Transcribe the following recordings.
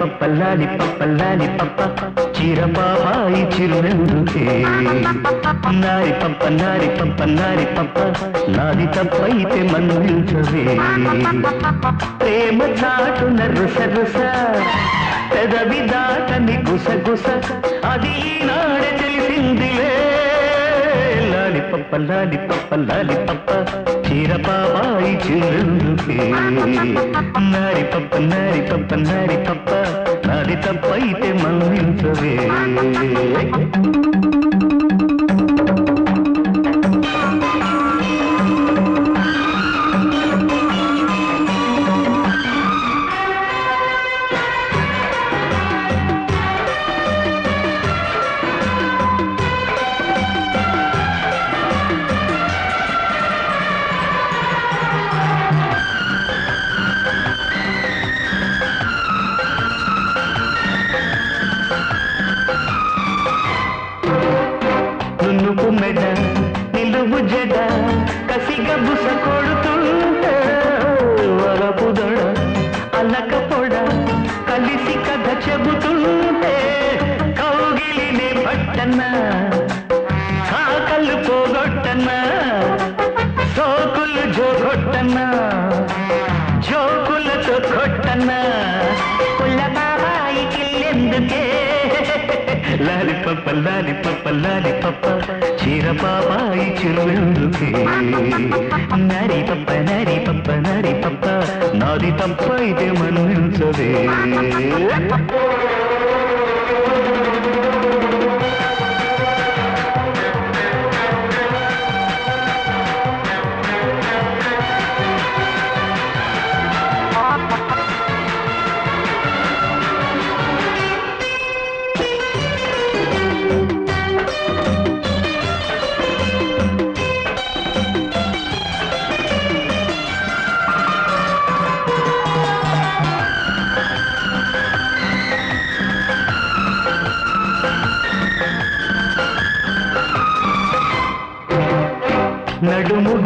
పప్ప పప్పల్లాలి పప్ప లాలి పప్ప. చీర పాపాయి చిరునెందుకే నారి పప్ప నారి పప్ప నారి పప్ప. నాది తప్పైతే మన్నించవే ప్రేమ చాటున రుస రుస పెదవి దాటని గుస గుస. అది ఈనాడే తెలిసిందిలే. లాలి పప్ప లాలి పప్ప లాలి పప్ప. చీర పాపాయి చిరుందుకే నారి పప్ప నారి పప్ప నారి పప్ప నాది తప్పైతే చెబుతుంటే కౌగిలినే పట్టన్న కాకలు పోగొట్టన్న సోకులు జోగొట్టన్న జోకులతో కొట్టన్న. కుల్ల బాబాయికి ఎందుకే లాలి పప్ప లాలి పప్ప లాలి పప్ప. చీర పాపాయి నరి తప్ప నరి తప్ప నరి తప్ప నాది తప్పైతే మన్నించవే.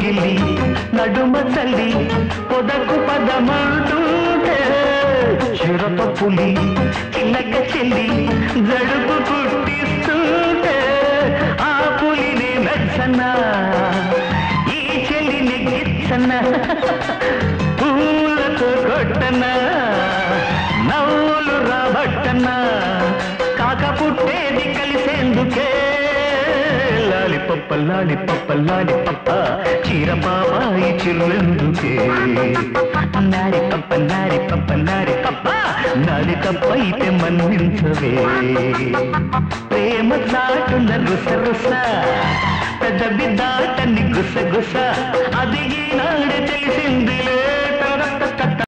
నడుము గిల్లి నడుమ చల్లి పొదకు పదమంటుంటే చిరత పులి కిలక చెల్లి జడుపు పుట్టిస్తుంటే ఆ పులిని నచ్చన్నా ఈ చెల్లిని గిచ్చన్నా పూలతో కొట్టనా నవ్వులు రాబట్టన్నా కాక పుట్టేది కలిసేందుకే లాలి పప్ప పప్ప లాలి చీర బాబాయి చిరువెందుకే నారి పప్ప నారి పప్ప నారి పప్ప నాది తప్పైతే మన్నించవే. ప్రేమ చాటున రుస రుస పెద్ద బిడ్డాటని గుస గుస అది ఈనాడే తెలిసింది.